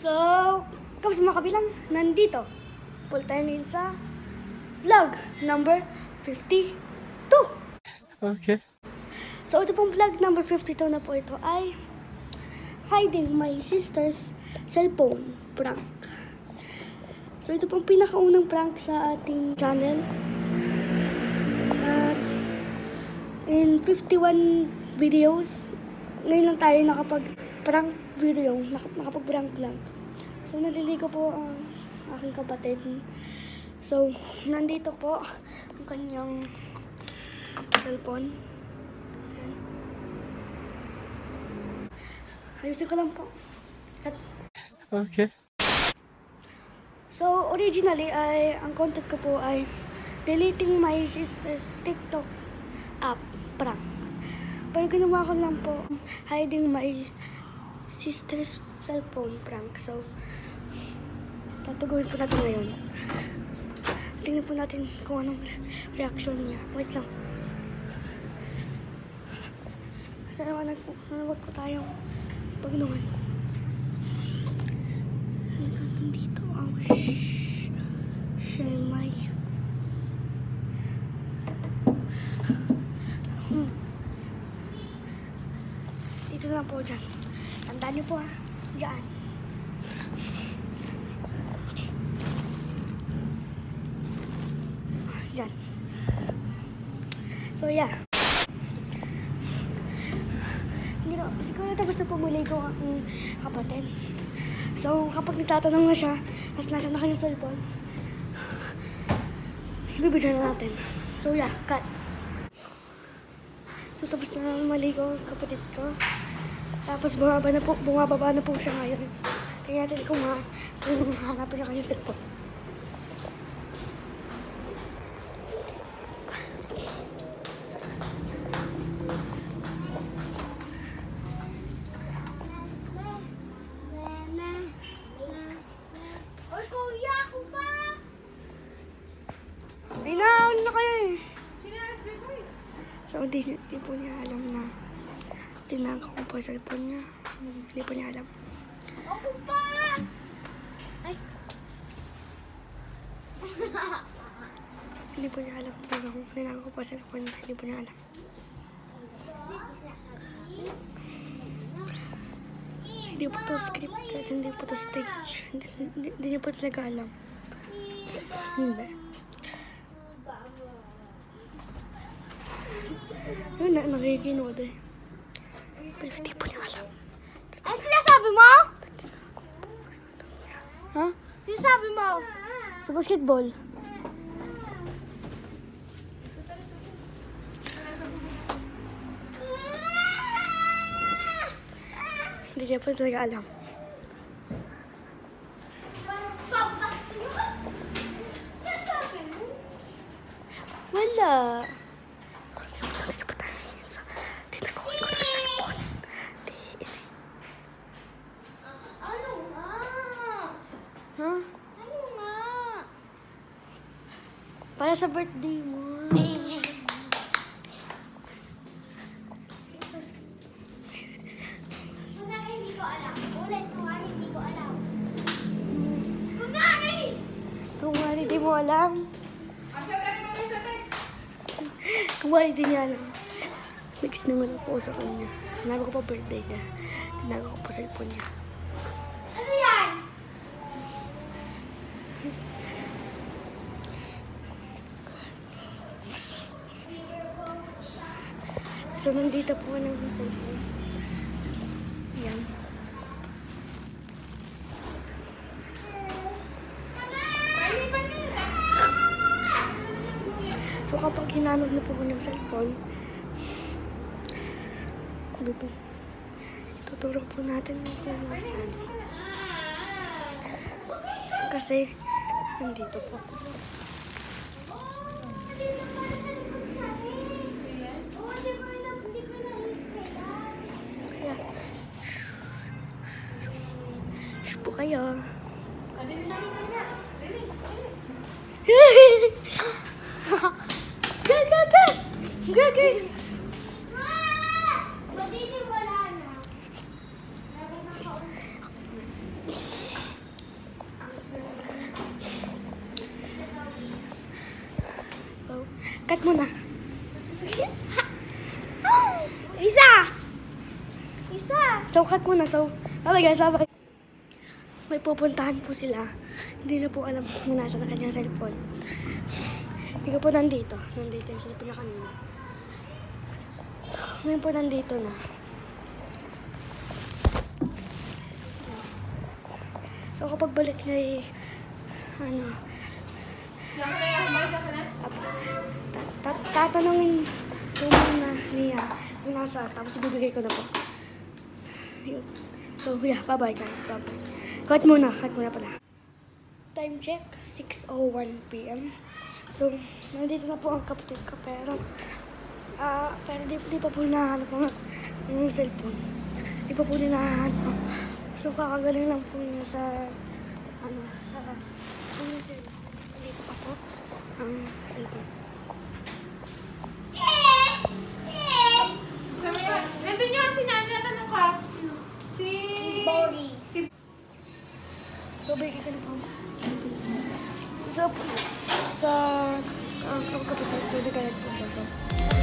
So, kamusta mga kabilang? Nandito. Full tayo ngayon sa vlog number 52. Okay. So, ito pong vlog number 52 na po ito ay hiding my sister's cellphone prank. So, ito pong pinakaunang prank sa ating channel. In 51 videos, ngayon lang tayo nakapag-prank video, nak- nakapag-prank lang. So, naliligo po ang aking kapatid. So, nandito po ang kanyang cellphone. Ayan. Ayusin ko lang po. Cut. Okay. So, originally, ay ang content ko po ay deleting my sister's TikTok app, prank. Pero ginawa ko lang po, hiding my sister's cellphone prank. So, tatagawin po natin ngayon. Tingnan po natin kung anong reaction niya. Wait lang. Kasi naman nag nanawag po tayong pagnoon. Hanggang dito ang sh- shemay. Hmm. Dito lang po dyan. Tandaan niyo po ha. Diyan. Diyan. So yeah. Hindi na, siguro tapos na pumuli ko ang kapatid. So, kapag nagtatanong na siya, tapos nasa na kanyang cellphone, ibibigyan na natin. So, yeah, cut. So, tapos na maligo ang kapatid ko. Tapos, bumaba na po, bumababa na po siya ngayon. Kaya natin kung nga, kung hanapin niya kanyang cellphone. Oy, kuya, ako pa! Ay, naon na kayo eh. So, hindi, hindi po niya alam na tinangka ko po sa cellphone niya. Hindi po niya alam. Ako pa! Ay, Hindi po niya alam talaga kung tinangka ko po sa cellphone niya. Hindi po niya alam. Hindi po to scripted, hindi po to stage. Hindi, hindi, hindi niya po talaga alam. Hindi. Yun na, nakikinood eh. Pero hindi po niya alam. ano sinasabi mo? Ha? Sinasabi mo? Sa basketball? Hindi niya po talaga alam. Pampasto mo? Sinasabi mo? Wala. Dito pa tayo. Dito ko ko ng cellphone. Di, ini. Ano nga? Ha? Ano nga? Para sa birthday mo. Hindi hindi! Kung wala di mo alam. Kung wala di niya alam. Next naman ako sa kanya. Sinabi ko pa birthday niya. Tinago ko po sa cellphone niya. So, nandito po ng cellphone. Yan. So, kapag hinanap na po ko ng cellphone, bibi, tuturo po natin kung nasaan. Kasi, nandito po. Oo, kayo. Na. Meron na ako. Oh, cut mo na. Isa! Isa! So, cut mo na. So, bye guys, bye-bye. May pupuntahan po sila. Hindi na po alam kung nasa na kanyang cellphone. Hindi po nandito. Nandito yung cellphone niya kanina. Ngayon po nandito na. So, kapag balik na eh, ano, Ta- ta- tatanungin ko muna niya kung nasa, tapos ibibigay ko na po. Yun. So, yeah, bye-bye guys. Bye-bye. Cut muna, cut muna pala. Time check, 6.01 p.m. So, nandito na po ang kapatid ko, pero, ah, pero di, di pa po hinahanap ang, ang cellphone. Di pa po hinahanap. So, kakagaling lang po niya sa, ano, sa, ano yung cellphone. Dito pa po ang cellphone. So, sa uh, kapatid, so bigay ko po siya. So,